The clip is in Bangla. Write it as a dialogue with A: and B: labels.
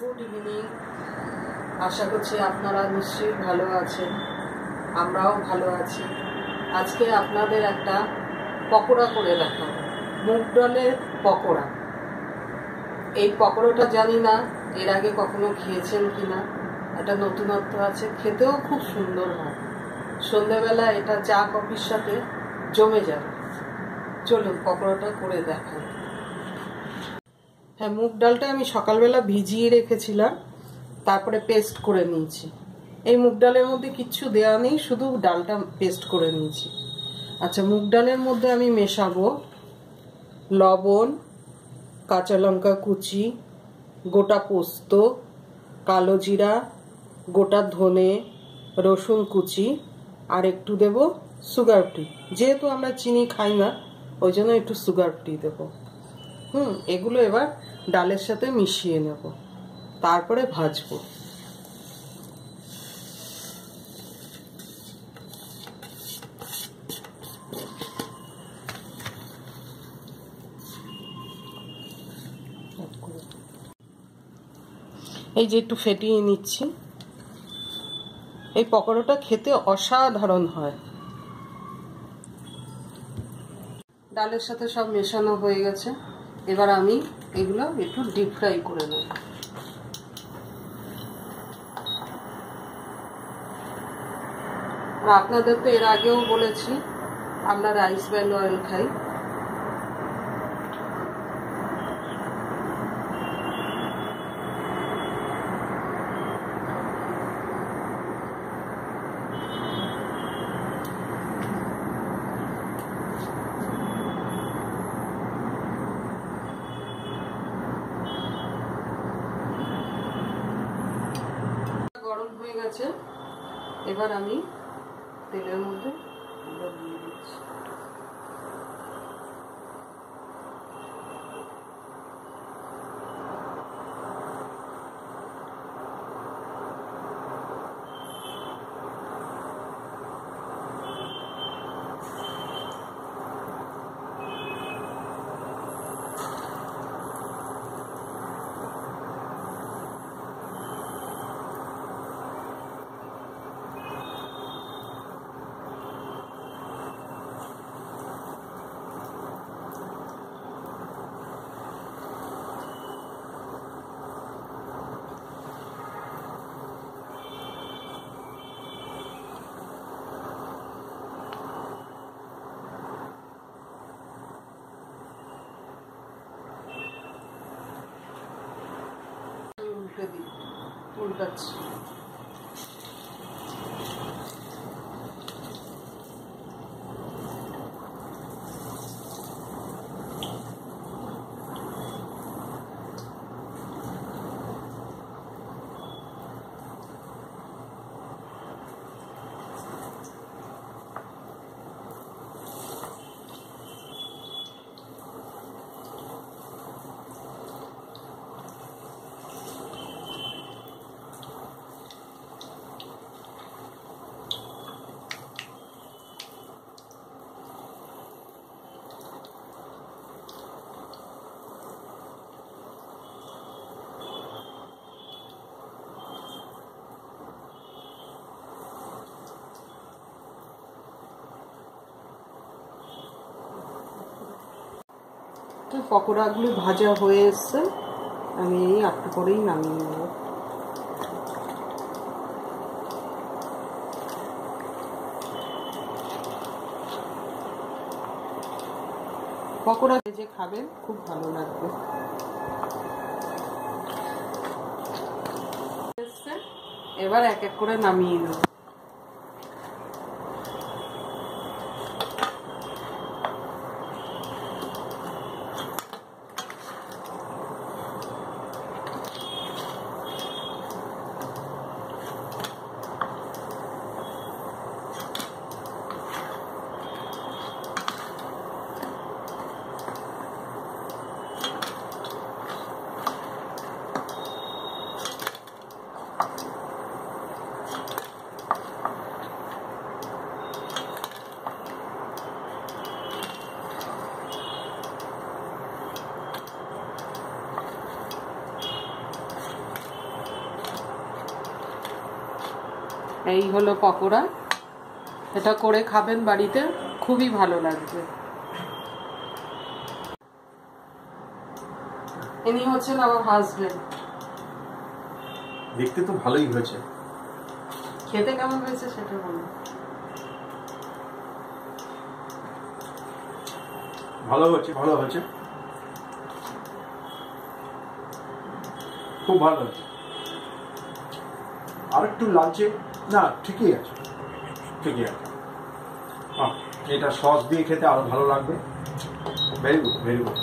A: গুড ইভিনিং আশা করছি আপনারা নিশ্চয়ই ভালো আছেন। আমরাও ভালো আছি। আজকে আপনাদের একটা পকোড়া করে দেখাবো। মুগ ডালের পকোড়া। এই পকোড়াটা জানি না, এর আগে কখনো খেয়েছেন কিনা? একটা নতুনত্ব আছে, খেতেও খুব সুন্দর হয়। সন্ধেবেলা এটা চা কফির সাথে জমে যাবে। চলুন পকোড়াটা করে দেখাই। হ্যাঁ মুগ ডালটা আমি সকালবেলা ভিজিয়ে রেখেছিলাম, তারপরে পেস্ট করে নিয়েছি। এই মুগ ডালের মধ্যে কিচ্ছু দেওয়া নেই, শুধু ডালটা পেস্ট করে নিয়েছি। আচ্ছা মুগ ডালের মধ্যে আমি মেশাবো লবণ, কাঁচা লঙ্কা কুচি, গোটা পোস্ত, কালো জিরা, গোটা ধনে, রসুন কুচি, আর একটু দেব সুগার ফ্রি যেহেতু আমরা চিনি খাই না, ওই জন্য একটু সুগার ফ্রি দেবো। হুম, এগুলো এবার ডালের সাথে মিশিয়ে নেব। তারপরে ভাজবো। এই যে একটু ফেটিয়ে নিচ্ছি। এই পকোড়াটা খেতে অসাধারণ হয়। ডালের সাথে সব মেশানো হয়ে গেছে। এবার আমি এগুলো একটু ডিপ ফ্রাই করে নেব। আপনাদের তো এর আগেও বলেছি, আমরা রাইস ব্যাল অয়েল খাই গরম হয়ে গেছে এবার আমি তেলের মধ্যে দিয়ে দিচ্ছি। That's তো পকোড়াগুলি ভাজা হয়ে এসছে। আমি এই একটু করেই নামিয়ে নেব। পকোড়া ভেজে খাবেন খুব ভালো লাগবে। এবার এক এক করে নামিয়ে নেব। এই হলো পকোড়া। এটা করে খাবেন বাড়িতে খুবই ভালো লাগবে। ইনি হচ্ছেন আমার হাজবেন্ড
B: দেখতে তো ভালোই হয়েছে।
A: খেতে কেমন হয়েছে সেটা বলুন।
B: ভালো হয়েছে ভালো হয়েছে। খুব ভালো হয়েছে। আর একটু লালচে না, ঠিকই আছে। ঠিকই আছে। এটা সস দিয়ে খেতে আরও ভালো লাগবে। Very good very good